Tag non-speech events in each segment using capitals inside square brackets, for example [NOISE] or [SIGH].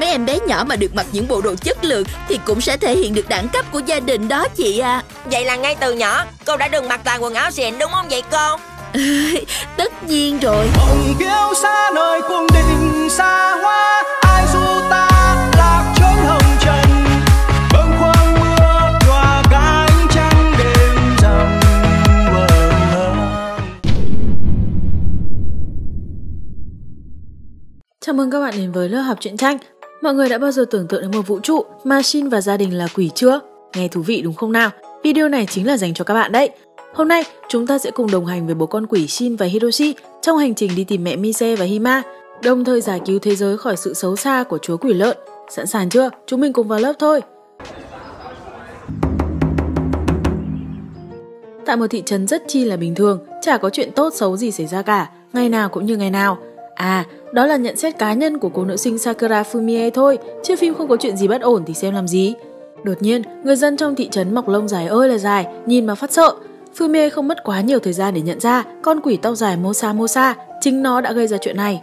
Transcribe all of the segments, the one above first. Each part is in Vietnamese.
mấy em bé nhỏ mà được mặc những bộ đồ chất lượng thì cũng sẽ thể hiện được đẳng cấp của gia đình đó chị à. Vậy là ngay từ nhỏ cô đã đừng mặc toàn quần áo xịn đúng không vậy cô? [LAUGHS] Tất nhiên rồi. Hồng kiêu xa nơi cung đình xa hoa ai du ta lạc chốn hồng trần bâng khuâng mưa nhòa cánh trăng đêm rằm Chào mừng các bạn đến với lớp học truyện tranh. Mọi người đã bao giờ tưởng tượng đến một vũ trụ mà Shin và gia đình là quỷ chưa? Nghe thú vị đúng không nào? Video này chính là dành cho các bạn đấy. Hôm nay, chúng ta sẽ cùng đồng hành với bố con quỷ Shin và Hiroshi trong hành trình đi tìm mẹ Mise và Hima, đồng thời giải cứu thế giới khỏi sự xấu xa của chúa quỷ lợn. Sẵn sàng chưa? Chúng mình cùng vào lớp thôi. Tại một thị trấn rất chi là bình thường, chả có chuyện tốt xấu gì xảy ra cả, ngày nào cũng như ngày nào. À, đó là nhận xét cá nhân của cô nữ sinh Sakura Fumie thôi, chứ phim không có chuyện gì bất ổn thì xem làm gì. Đột nhiên, người dân trong thị trấn mọc lông dài ơi là dài, nhìn mà phát sợ. Fumie không mất quá nhiều thời gian để nhận ra con quỷ tóc dài Mosa Mosa, chính nó đã gây ra chuyện này.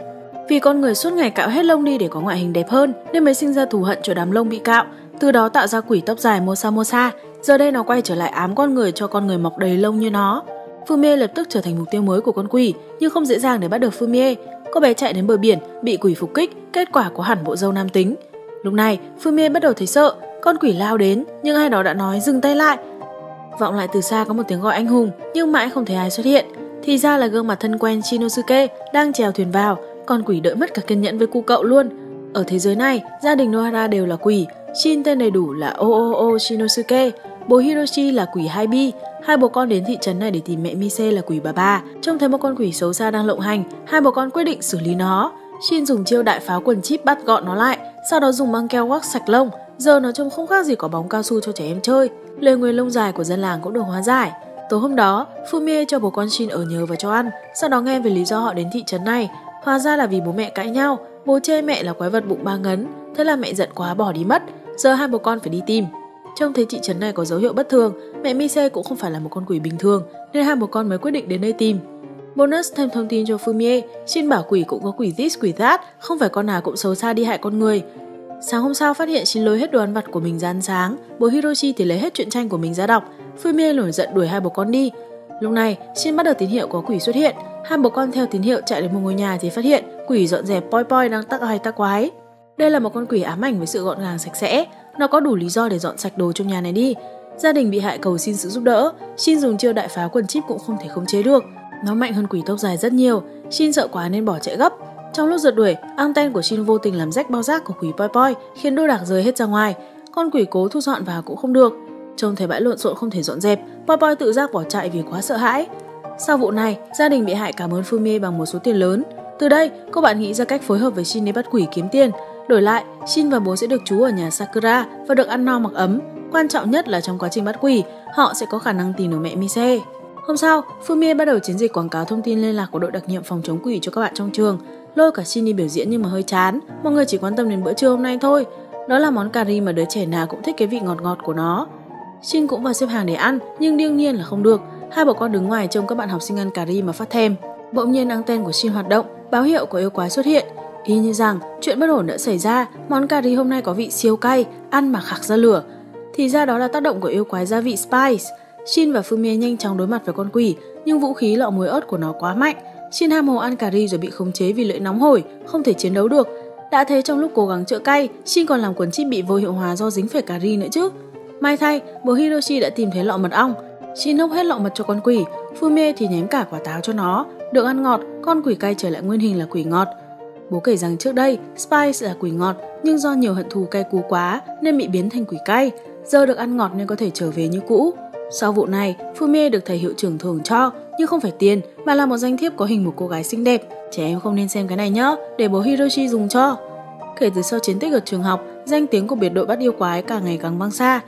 Vì con người suốt ngày cạo hết lông đi để có ngoại hình đẹp hơn, nên mới sinh ra thù hận cho đám lông bị cạo, từ đó tạo ra quỷ tóc dài Mosa Mosa. Giờ đây nó quay trở lại ám con người cho con người mọc đầy lông như nó. Fumie lập tức trở thành mục tiêu mới của con quỷ, nhưng không dễ dàng để bắt được Fumie. Cô bé chạy đến bờ biển, bị quỷ phục kích, kết quả có hẳn bộ dâu nam tính. Lúc này, Fumie bắt đầu thấy sợ, con quỷ lao đến, nhưng ai đó đã nói dừng tay lại. Vọng lại từ xa có một tiếng gọi anh hùng, nhưng mãi không thấy ai xuất hiện. Thì ra là gương mặt thân quen Shinosuke đang chèo thuyền vào, con quỷ đợi mất cả kiên nhẫn với cu cậu luôn. Ở thế giới này, gia đình Nohara đều là quỷ, Shin tên đầy đủ là OOO Shinosuke, bố Hiroshi là quỷ hai bi, hai bố con đến thị trấn này để tìm mẹ Mise là quỷ bà ba. Trông thấy một con quỷ xấu xa đang lộng hành, hai bố con quyết định xử lý nó. Shin dùng chiêu đại pháo quần chip bắt gọn nó lại, sau đó dùng băng keo quắc sạch lông. Giờ nó trông không khác gì quả bóng cao su cho trẻ em chơi. Lời nguyền lông dài của dân làng cũng được hóa giải. Tối hôm đó, Fumie cho bố con Shin ở nhờ và cho ăn, sau đó nghe về lý do họ đến thị trấn này. Hóa ra là vì bố mẹ cãi nhau, bố chê mẹ là quái vật bụng ba ngấn, thế là mẹ giận quá bỏ đi mất. Giờ hai bố con phải đi tìm. Trông thấy chị trấn này có dấu hiệu bất thường, mẹ Mise cũng không phải là một con quỷ bình thường, nên hai bố con mới quyết định đến đây tìm. Bonus thêm thông tin cho Fumie, Shin bảo quỷ cũng có quỷ this quỷ that, không phải con nào cũng xấu xa đi hại con người. Sáng hôm sau phát hiện Shin lôi hết đồ ăn vặt của mình ra ăn sáng, bố Hiroshi thì lấy hết truyện tranh của mình ra đọc, Fumie nổi giận đuổi hai bố con đi. Lúc này, Shin bắt được tín hiệu có quỷ xuất hiện, hai bố con theo tín hiệu chạy đến một ngôi nhà thì phát hiện quỷ dọn dẹp poi poi đang tắc ai tắc quái. Đây là một con quỷ ám ảnh với sự gọn gàng sạch sẽ, nó có đủ lý do để dọn sạch đồ trong nhà này đi. Gia đình bị hại cầu xin sự giúp đỡ, Shin dùng chiêu đại phá quần chip cũng không thể khống chế được. Nó mạnh hơn quỷ tóc dài rất nhiều, Shin sợ quá nên bỏ chạy gấp. Trong lúc rượt đuổi, anten của Shin vô tình làm rách bao rác của quỷ Poi Poi, khiến đồ đạc rơi hết ra ngoài. Con quỷ cố thu dọn vào cũng không được. Trông thấy bãi lộn xộn không thể dọn dẹp, Poi Poi tự giác bỏ chạy vì quá sợ hãi. Sau vụ này, gia đình bị hại cảm ơn Fumie bằng một số tiền lớn. Từ đây, cô bạn nghĩ ra cách phối hợp với Shin để bắt quỷ kiếm tiền. Đổi lại, Shin và bố sẽ được trú ở nhà Sakura và được ăn no mặc ấm. Quan trọng nhất là trong quá trình bắt quỷ, họ sẽ có khả năng tìm được mẹ Mise. Hôm sau, Fumie bắt đầu chiến dịch quảng cáo thông tin liên lạc của đội đặc nhiệm phòng chống quỷ cho các bạn trong trường. Lôi cả Shin đi biểu diễn nhưng mà hơi chán, mọi người chỉ quan tâm đến bữa trưa hôm nay thôi. Đó là món cà ri mà đứa trẻ nào cũng thích cái vị ngọt ngọt của nó. Shin cũng vào xếp hàng để ăn, nhưng đương nhiên là không được. Hai bộ con đứng ngoài trông các bạn học sinh ăn cà ri mà phát thèm. Bỗng nhiên anten của Shin hoạt động, báo hiệu có yêu quái xuất hiện. Y như rằng chuyện bất ổn đã xảy ra, món cà ri hôm nay có vị siêu cay, ăn mà khạc ra lửa. Thì ra đó là tác động của yêu quái gia vị Spice. Shin và Fumie nhanh chóng đối mặt với con quỷ, nhưng vũ khí lọ muối ớt của nó quá mạnh. Shin ham hồ ăn cà ri rồi bị khống chế vì lưỡi nóng hổi, không thể chiến đấu được. Đã thế trong lúc cố gắng chữa cay, Shin còn làm quần chip bị vô hiệu hóa do dính phải cà ri nữa chứ. May thay, bố Hiroshi đã tìm thấy lọ mật ong. Shin hốc hết lọ mật cho con quỷ, Fumie thì ném cả quả táo cho nó. Được ăn ngọt, con quỷ cay trở lại nguyên hình là quỷ ngọt. Bố kể rằng trước đây, Spice là quỷ ngọt, nhưng do nhiều hận thù cay cú quá nên bị biến thành quỷ cay. Giờ được ăn ngọt nên có thể trở về như cũ. Sau vụ này, Fumie được thầy hiệu trưởng thưởng cho, nhưng không phải tiền, mà là một danh thiếp có hình một cô gái xinh đẹp. Trẻ em không nên xem cái này nhé, để bố Hiroshi dùng cho. Kể từ sau chiến tích ở trường học, danh tiếng của biệt đội bắt yêu quái càng ngày càng vang xa.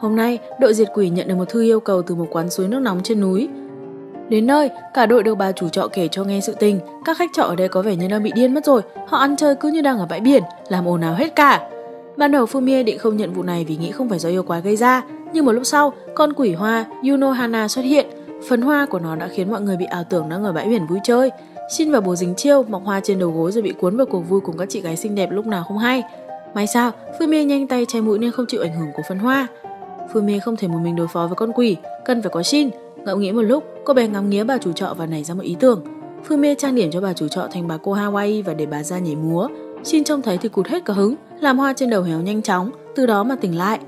Hôm nay, đội diệt quỷ nhận được một thư yêu cầu từ một quán suối nước nóng trên núi. Đến nơi, cả đội được bà chủ trọ kể cho nghe sự tình. Các khách trọ ở đây có vẻ như đang bị điên mất rồi. Họ ăn chơi cứ như đang ở bãi biển, làm ồn ào hết cả. Ban đầu Fumie định không nhận vụ này vì nghĩ không phải do yêu quái gây ra. Nhưng một lúc sau, con quỷ hoa Yunohana xuất hiện. Phấn hoa của nó đã khiến mọi người bị ảo tưởng đang ở bãi biển vui chơi. Shin và bố dính chiêu, mọc hoa trên đầu gối rồi bị cuốn vào cuộc vui cùng các chị gái xinh đẹp lúc nào không hay. May sao, Fumie nhanh tay che mũi nên không chịu ảnh hưởng của phấn hoa. Fumie không thể một mình đối phó với con quỷ, cần phải có Shin. Ngẫm nghĩ một lúc, cô bé ngắm nghía bà chủ trọ và nảy ra một ý tưởng. Phương mê trang điểm cho bà chủ trọ thành bà cô Hawaii và để bà ra nhảy múa. Xin trông thấy thì cụt hết cả hứng, làm hoa trên đầu héo nhanh chóng, từ đó mà tỉnh lại.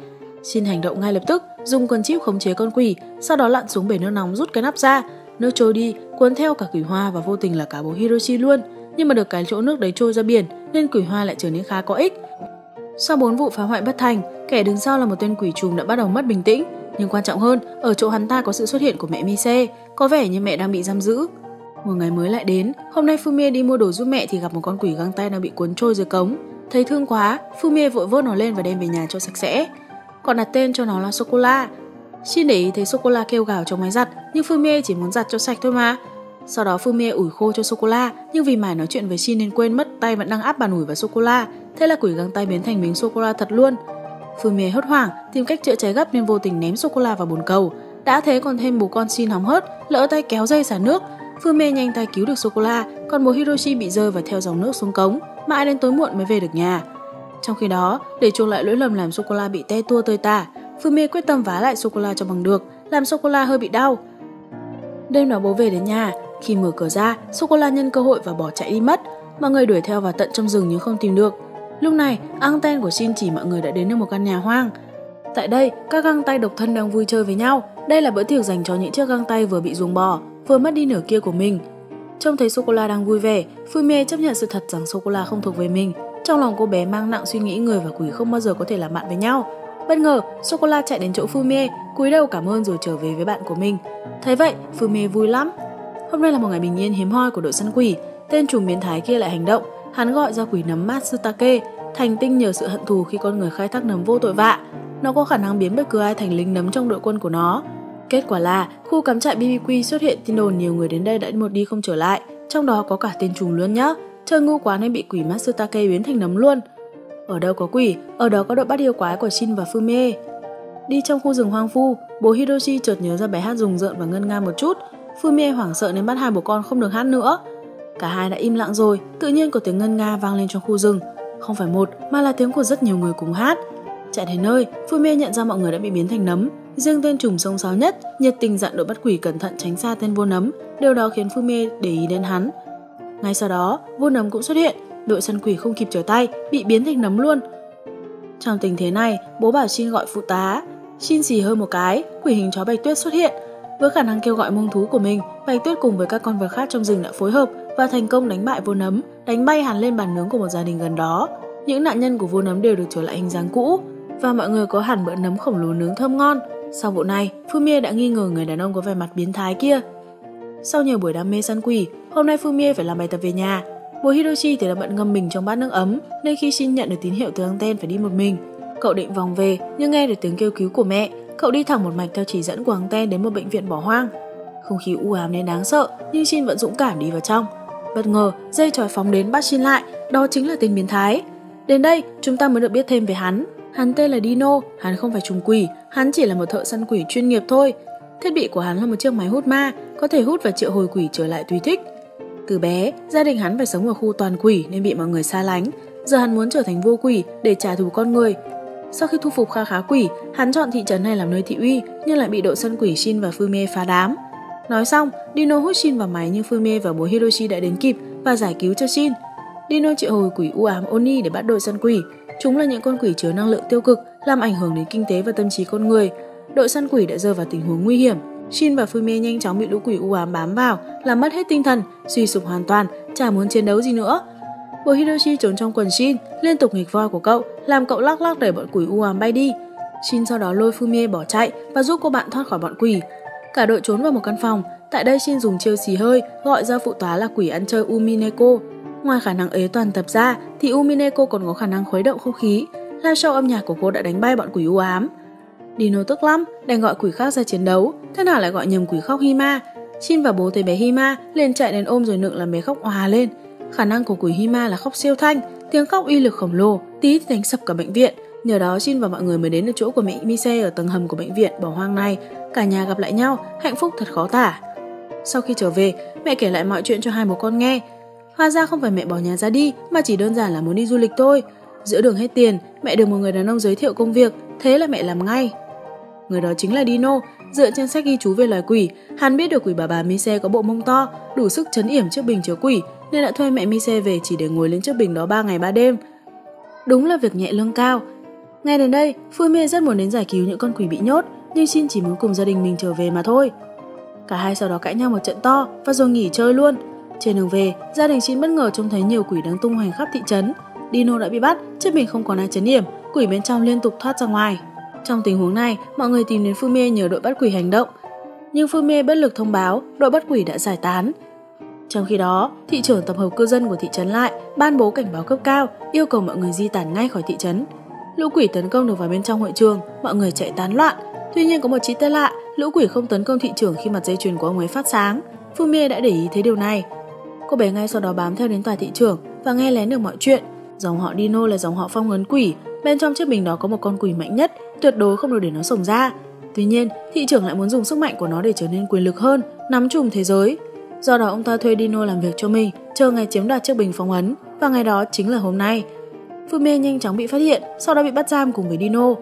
Xin hành động ngay lập tức, dùng quần chip khống chế con quỷ, sau đó lặn xuống bể nước nóng rút cái nắp ra. Nước trôi đi, cuốn theo cả quỷ hoa và vô tình là cả bố Hiroshi luôn. Nhưng mà được cái chỗ nước đấy trôi ra biển nên quỷ hoa lại trở nên khá có ích. Sau 4 vụ phá hoại bất thành, kẻ đứng sau là một tên quỷ trùm đã bắt đầu mất bình tĩnh. Nhưng quan trọng hơn, ở chỗ hắn ta có sự xuất hiện của mẹ Mise, có vẻ như mẹ đang bị giam giữ. Một ngày mới lại đến, hôm nay Fumie đi mua đồ giúp mẹ thì gặp một con quỷ găng tay đang bị cuốn trôi dưới cống. Thấy thương quá, Fumie vội vớt nó lên và đem về nhà cho sạch sẽ. Còn đặt tên cho nó là Socola. Xin để ý thấy Socola kêu gào trong máy giặt, nhưng Fumie chỉ muốn giặt cho sạch thôi mà. Sau đó Fumie ủi khô cho Socola, nhưng vì mải nói chuyện với Shin nên quên mất tay vẫn đang áp bàn ủi vào Socola, thế là quỷ găng tay biến thành miếng Socola thật luôn. Phương Mê hốt hoảng, tìm cách chữa cháy gấp nên vô tình ném sô-cola vào bồn cầu. Đã thế còn thêm bố con xin hóng hớt, lỡ tay kéo dây xả nước. Phương Mê nhanh tay cứu được sô-cola, còn bố Hiroshi bị rơi và theo dòng nước xuống cống, mãi đến tối muộn mới về được nhà. Trong khi đó, để chuộc lại lỗi lầm làm sô-cola bị te tua tơi tả, Phương Mê quyết tâm vá lại sô-cola cho bằng được, làm sô-cola hơi bị đau. Đêm đó bố về đến nhà, khi mở cửa ra, sô-cola nhân cơ hội và bỏ chạy đi mất. Mọi người đuổi theo vào tận trong rừng nhưng không tìm được. Lúc này, anten của Shin chỉ mọi người đã đến được một căn nhà hoang. Tại đây, các găng tay độc thân đang vui chơi với nhau. Đây là bữa tiệc dành cho những chiếc găng tay vừa bị ruồng bỏ, vừa mất đi nửa kia của mình. Trông thấy Socola đang vui vẻ, Fumie chấp nhận sự thật rằng Socola không thuộc về mình. Trong lòng cô bé mang nặng suy nghĩ người và quỷ không bao giờ có thể làm bạn với nhau. Bất ngờ, Socola chạy đến chỗ Fumie, cúi đầu cảm ơn rồi trở về với bạn của mình. Thấy vậy, Fumie vui lắm. Hôm nay là một ngày bình yên hiếm hoi của đội săn quỷ. Tên trùm biến thái kia lại hành động. Hắn gọi ra quỷ nấm Matsutake, thành tinh nhờ sự hận thù khi con người khai thác nấm vô tội vạ. Nó có khả năng biến bất cứ ai thành lính nấm trong đội quân của nó. Kết quả là, khu cắm trại BBQ xuất hiện tin đồn nhiều người đến đây đã một đi không trở lại, trong đó có cả tên trùng luôn nhá. Chơi ngu quá nên bị quỷ Matsutake biến thành nấm luôn. Ở đâu có quỷ, ở đó có đội bắt yêu quái của Shin và Fumie. Đi trong khu rừng hoang vu, bố Hiroshi chợt nhớ ra bài hát rùng rợn và ngân nga một chút. Fumie hoảng sợ nên bắt hai bố con không được hát nữa. Cả hai đã im lặng rồi, tự nhiên có tiếng ngân nga vang lên trong khu rừng. Không phải một, mà là tiếng của rất nhiều người cùng hát. Chạy đến nơi, Fumie nhận ra mọi người đã bị biến thành nấm. Riêng tên trùm sông sáo nhất, nhiệt tình dặn đội bắt quỷ cẩn thận tránh xa tên vô nấm. Điều đó khiến Fumie để ý đến hắn. Ngay sau đó, vô nấm cũng xuất hiện. Đội săn quỷ không kịp trở tay, bị biến thành nấm luôn. Trong tình thế này, bố bảo Shin gọi phụ tá. Shin xì hơi một cái, quỷ hình chó bạch tuyết xuất hiện. Với khả năng kêu gọi mông thú của mình, bạch tuyết cùng với các con vật khác trong rừng đã phối hợp và thành công đánh bại vô nấm, đánh bay hắn lên bàn nướng của một gia đình gần đó. Những nạn nhân của vô nấm đều được trở lại hình dáng cũ và mọi người có hẳn bữa nấm khổng lồ nướng thơm ngon. Sau vụ này, Fumie đã nghi ngờ người đàn ông có vẻ mặt biến thái kia. Sau nhiều buổi đam mê săn quỷ, hôm nay Fumie phải làm bài tập về nhà. Bố Hiroshi thì đã bận ngâm mình trong bát nước ấm, nên khi xin nhận được tín hiệu từ anten phải đi một mình. Cậu định vòng về, nhưng nghe được tiếng kêu cứu của mẹ, cậu đi thẳng một mạch theo chỉ dẫn của hằng anten đến một bệnh viện bỏ hoang. Không khí u ám đến đáng sợ, nhưng Shin vẫn dũng cảm đi vào trong. Bất ngờ, dây chói phóng đến bắt Shin lại, đó chính là tên biến thái. Đến đây, chúng ta mới được biết thêm về hắn. Hắn tên là Dino, hắn không phải trùng quỷ, hắn chỉ là một thợ săn quỷ chuyên nghiệp thôi. Thiết bị của hắn là một chiếc máy hút ma, có thể hút và triệu hồi quỷ trở lại tùy thích. Từ bé, gia đình hắn phải sống ở khu toàn quỷ nên bị mọi người xa lánh. Giờ hắn muốn trở thành vô quỷ để trả thù con người. Sau khi thu phục kha khá quỷ, hắn chọn thị trấn này làm nơi thị uy nhưng lại bị đội săn quỷ Shin và Fume phá đám. Nói xong, Dino hút Shin vào máy nhưng Fume và bố Hiroshi đã đến kịp và giải cứu cho Shin. Dino triệu hồi quỷ u ám Oni để bắt đội săn quỷ. Chúng là những con quỷ chứa năng lượng tiêu cực, làm ảnh hưởng đến kinh tế và tâm trí con người. Đội săn quỷ đã rơi vào tình huống nguy hiểm. Shin và Fume nhanh chóng bị lũ quỷ u ám bám vào, làm mất hết tinh thần, suy sụp hoàn toàn, chả muốn chiến đấu gì nữa. Bố Hiroshi trốn trong quần Shin, liên tục nghịch voi của cậu, làm cậu lắc lắc đẩy bọn quỷ u ám bay đi. Shin sau đó lôi Fumie bỏ chạy và giúp cô bạn thoát khỏi bọn quỷ. Cả đội trốn vào một căn phòng, tại đây Shin dùng chiêu xì hơi gọi ra phụ tá là quỷ ăn chơi Umineko. Ngoài khả năng ế toàn tập ra thì Umineko còn có khả năng khuấy động không khí. Live show âm nhạc của cô đã đánh bay bọn quỷ u ám. Dino tức lắm, đành gọi quỷ khác ra chiến đấu, thế nào lại gọi nhầm quỷ khóc Hima. Shin và bố thấy bé Hima liền chạy đến ôm rồi nựng làm bé khóc hòa lên. Khả năng của quỷ Hima là khóc siêu thanh, tiếng khóc uy lực khổng lồ, tí thì đánh sập cả bệnh viện. Nhờ đó Jin và mọi người mới đến được chỗ của mẹ Mise ở tầng hầm của bệnh viện bỏ hoang này. Cả nhà gặp lại nhau, hạnh phúc thật khó tả. Sau khi trở về, mẹ kể lại mọi chuyện cho hai bố con nghe. Hóa ra không phải mẹ bỏ nhà ra đi, mà chỉ đơn giản là muốn đi du lịch thôi. Giữa đường hết tiền, mẹ được một người đàn ông giới thiệu công việc, thế là mẹ làm ngay. Người đó chính là Dino, dựa trên sách ghi chú về loài quỷ, hắn biết được quỷ bà bà Mise có bộ mông to, đủ sức chấn yểm trước bình chứa quỷ, nên đã thuê mẹ Mise về chỉ để ngồi lên chiếc bình đó 3 ngày 3 đêm. Đúng là việc nhẹ lương cao. Ngay đến đây, Fumie rất muốn đến giải cứu những con quỷ bị nhốt, nhưng Shin chỉ muốn cùng gia đình mình trở về mà thôi. Cả hai sau đó cãi nhau một trận to và rồi nghỉ chơi luôn. Trên đường về, gia đình Shin bất ngờ trông thấy nhiều quỷ đang tung hoành khắp thị trấn. Dino đã bị bắt, chiếc bình không còn ai chấn điểm, quỷ bên trong liên tục thoát ra ngoài. Trong tình huống này, mọi người tìm đến Fumie nhờ đội bắt quỷ hành động. Nhưng Fumie bất lực thông báo đội bắt quỷ đã giải tán. Trong khi đó, thị trưởng tập hợp cư dân của thị trấn lại, ban bố cảnh báo cấp cao, yêu cầu mọi người di tản ngay khỏi thị trấn. Lũ quỷ tấn công được vào bên trong hội trường, mọi người chạy tán loạn. Tuy nhiên có một chi tiết lạ, lũ quỷ không tấn công thị trưởng khi mặt dây chuyền của ông ấy phát sáng. Fumie đã để ý thấy điều này. Cô bé ngay sau đó bám theo đến tòa thị trưởng và nghe lén được mọi chuyện. Dòng họ Dino là dòng họ phong ấn quỷ, bên trong chiếc bình đó có một con quỷ mạnh nhất, tuyệt đối không được để nó sống ra. Tuy nhiên, thị trưởng lại muốn dùng sức mạnh của nó để trở nên quyền lực hơn, nắm trùm thế giới. Do đó ông ta thuê Dino làm việc cho mình, chờ ngày chiếm đoạt chiếc bình phong ấn, và ngày đó chính là hôm nay. Fume nhanh chóng bị phát hiện, sau đó bị bắt giam cùng với Dino.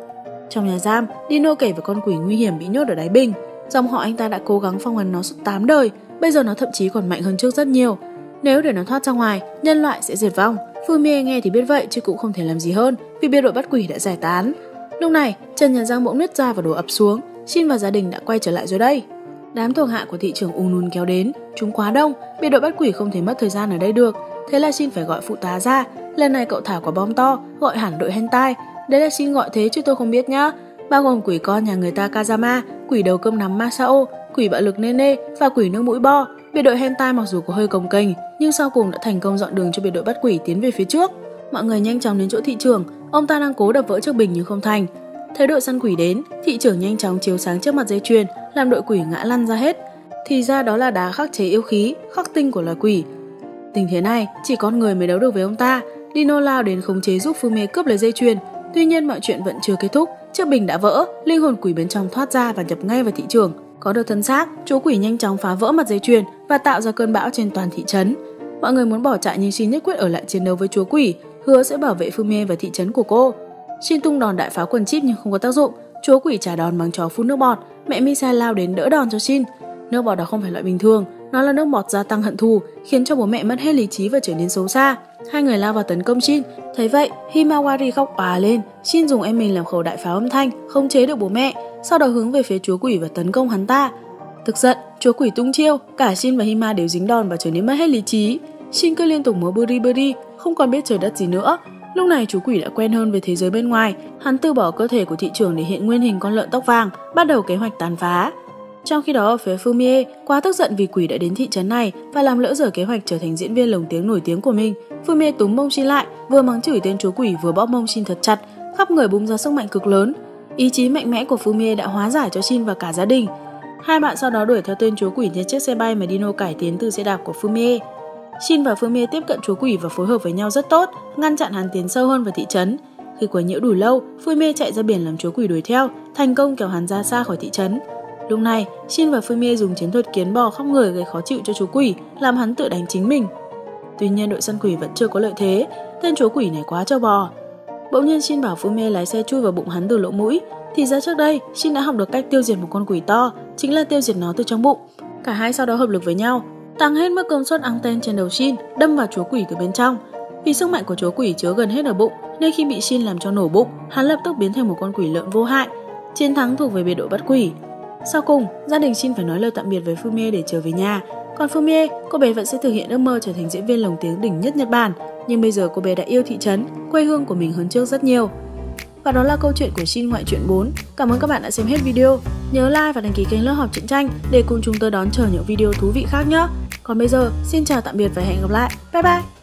Trong nhà giam, Dino kể về con quỷ nguy hiểm bị nhốt ở đáy bình. Dòng họ anh ta đã cố gắng phong ấn nó suốt 8 đời, bây giờ nó thậm chí còn mạnh hơn trước rất nhiều. Nếu để nó thoát ra ngoài, nhân loại sẽ diệt vong. Fumie nghe thì biết vậy chứ cũng không thể làm gì hơn vì biệt đội bắt quỷ đã giải tán. Lúc này, Trần Nhà Giang bỗng nứt ra và đổ ập xuống, Shin và gia đình đã quay trở lại rồi đây. Đám thuộc hạ của thị trưởng ùn ùn kéo đến, chúng quá đông, biệt đội bắt quỷ không thể mất thời gian ở đây được. Thế là xin phải gọi phụ tá ra, lần này cậu thả quả bom to, gọi hẳn đội hentai. Đấy là xin gọi thế chứ tôi không biết nhá. Bao gồm quỷ con nhà người ta Kazama, quỷ đầu cơm nắm Masao, quỷ bạo lực Nene và quỷ nước mũi bo. Biệt đội hentai mặc dù có hơi cồng kềnh, nhưng sau cùng đã thành công dọn đường cho biệt đội bắt quỷ tiến về phía trước. Mọi người nhanh chóng đến chỗ thị trường. ông ta đang cố đập vỡ chiếc bình nhưng không thành. Thấy đội săn quỷ đến, thị trưởng nhanh chóng chiếu sáng trước mặt dây chuyền, làm đội quỷ ngã lăn ra hết. Thì ra đó là đá khắc chế yêu khí, khắc tinh của loài quỷ. Tình thế này, chỉ con người mới đấu được với ông ta. Dino lao đến khống chế giúp Fume cướp lấy dây chuyền. Tuy nhiên mọi chuyện vẫn chưa kết thúc, chiếc bình đã vỡ, linh hồn quỷ bên trong thoát ra và nhập ngay vào thị trường. Có được thân xác, chú quỷ nhanh chóng phá vỡ mặt dây chuyền và tạo ra cơn bão trên toàn thị trấn. Mọi người muốn bỏ chạy nhưng Shin nhất quyết ở lại chiến đấu với chúa quỷ, hứa sẽ bảo vệ Fume và thị trấn của cô. Shin tung đòn đại pháo quần chip nhưng không có tác dụng, chúa quỷ trả đòn bằng chó phun nước bọt, mẹ Misa lao đến đỡ đòn cho Shin. Nước bọt đó không phải loại bình thường, nó là nước bọt gia tăng hận thù, khiến cho bố mẹ mất hết lý trí và trở nên xấu xa. Hai người lao vào tấn công Shin. Thấy vậy, Himawari khóc òa lên. Shin dùng em mình làm khẩu đại pháo âm thanh, không chế được bố mẹ, sau đó hướng về phía chúa quỷ và tấn công hắn ta. Thực giận, chúa quỷ tung chiêu, cả Shin và Hima đều dính đòn và trở nên mất hết lý trí. Shin cứ liên tục múa buri buri, không còn biết trời đất gì nữa. Lúc này chú quỷ đã quen hơn về thế giới bên ngoài, hắn từ bỏ cơ thể của thị trường để hiện nguyên hình con lợn tóc vàng, bắt đầu kế hoạch tàn phá. Trong khi đó ở phía Fumie, quá tức giận vì quỷ đã đến thị trấn này và làm lỡ dở kế hoạch trở thành diễn viên lồng tiếng nổi tiếng của mình. Fumie túm mông Shin lại, vừa mắng chửi tên chú quỷ vừa bóp mông Shin thật chặt, khắp người bung ra sức mạnh cực lớn. Ý chí mạnh mẽ của Fumie đã hóa giải cho Shin và cả gia đình. Hai bạn sau đó đuổi theo tên chú quỷ trên chiếc xe bay mà Dino cải tiến từ xe đạp của Fumie. Shin và Fumie tiếp cận chú quỷ và phối hợp với nhau rất tốt, ngăn chặn hắn tiến sâu hơn vào thị trấn. Khi quấy nhiễu đủ lâu, Fumie chạy ra biển làm chú quỷ đuổi theo, thành công kéo hắn ra xa khỏi thị trấn. Lúc này, Shin và Fumie dùng chiến thuật kiến bò khắp người gây khó chịu cho chú quỷ, làm hắn tự đánh chính mình. Tuy nhiên đội săn quỷ vẫn chưa có lợi thế, tên chú quỷ này quá cho bò. Bỗng nhiên Shin bảo Fumie lái xe chui vào bụng hắn từ lỗ mũi, thì ra trước đây Shin đã học được cách tiêu diệt một con quỷ to, chính là tiêu diệt nó từ trong bụng. Cả hai sau đó hợp lực với nhau, tăng hết mức công suất anten trên đầu Shin, đâm vào chúa quỷ từ bên trong. Vì sức mạnh của chúa quỷ chứa gần hết ở bụng, nên khi bị Shin làm cho nổ bụng, hắn lập tức biến thành một con quỷ lợn vô hại. Chiến thắng thuộc về biệt đội bắt quỷ. Sau cùng, gia đình Shin phải nói lời tạm biệt với Fumie để trở về nhà. Còn Fumie, cô bé vẫn sẽ thực hiện ước mơ trở thành diễn viên lồng tiếng đỉnh nhất Nhật Bản. Nhưng bây giờ cô bé đã yêu thị trấn, quê hương của mình hơn trước rất nhiều. Và đó là câu chuyện của Shin ngoại truyện 4. Cảm ơn các bạn đã xem hết video. Nhớ like và đăng ký kênh lớp học truyện tranh để cùng chúng tôi đón chờ những video thú vị khác nhé. Còn bây giờ, xin chào tạm biệt và hẹn gặp lại. Bye bye!